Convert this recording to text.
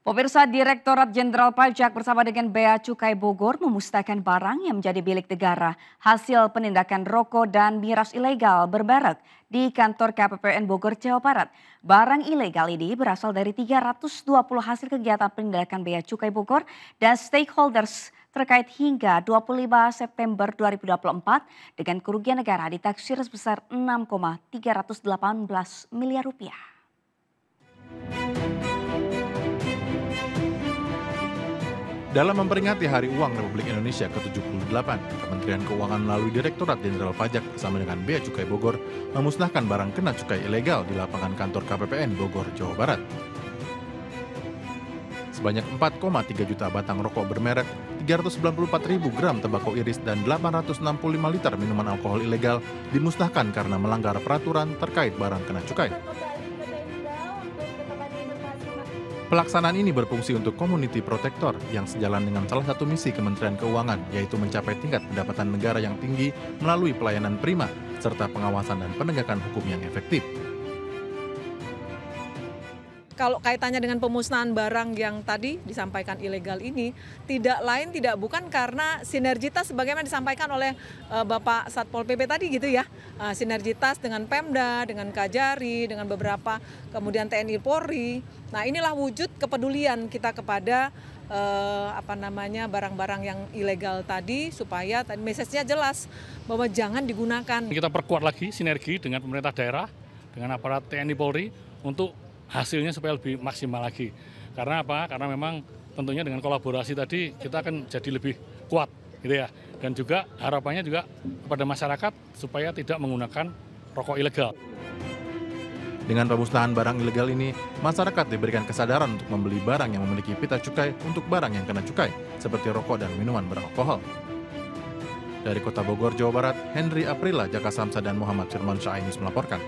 Pemirsa Direktorat Jenderal Pajak bersama dengan Bea Cukai Bogor memusnahkan barang yang menjadi milik negara hasil penindakan rokok dan miras ilegal bermerek di kantor KPPN Bogor, Jawa Barat. Barang ilegal ini berasal dari 320 hasil kegiatan penindakan Bea Cukai Bogor dan stakeholders terkait hingga 25 September 2024 dengan kerugian negara ditaksir sebesar 6,318 miliar rupiah. Dalam memperingati Hari Uang Republik Indonesia ke-78, Kementerian Keuangan melalui Direktorat Jenderal Pajak bersama dengan Bea Cukai Bogor memusnahkan barang kena cukai ilegal di lapangan kantor KPPN Bogor, Jawa Barat. Sebanyak 4,3 juta batang rokok bermerek, 394 ribu gram tembakau iris, dan 865 liter minuman alkohol ilegal dimusnahkan karena melanggar peraturan terkait barang kena cukai. Pelaksanaan ini berfungsi untuk community protector yang sejalan dengan salah satu misi Kementerian Keuangan, yaitu mencapai tingkat pendapatan negara yang tinggi melalui pelayanan prima, serta pengawasan dan penegakan hukum yang efektif kalau kaitannya dengan pemusnahan barang yang tadi disampaikan ilegal ini tidak lain tidak bukan karena sinergitas sebagaimana disampaikan oleh uh, Bapak Satpol PP tadi gitu ya. Uh, sinergitas dengan Pemda, dengan Kajari, dengan beberapa kemudian TNI Polri. Nah, inilah wujud kepedulian kita kepada uh, apa namanya barang-barang yang ilegal tadi supaya tadi message-nya jelas bahwa jangan digunakan. Kita perkuat lagi sinergi dengan pemerintah daerah, dengan aparat TNI Polri untuk hasilnya supaya lebih maksimal lagi. Karena apa? Karena memang tentunya dengan kolaborasi tadi kita akan jadi lebih kuat gitu ya. Dan juga harapannya juga kepada masyarakat supaya tidak menggunakan rokok ilegal. Dengan pemusnahan barang ilegal ini, masyarakat diberikan kesadaran untuk membeli barang yang memiliki pita cukai untuk barang yang kena cukai, seperti rokok dan minuman beralkohol. Dari Kota Bogor, Jawa Barat, Henry Aprila, Jaka Samsa, dan Muhammad Firman Syainis melaporkan.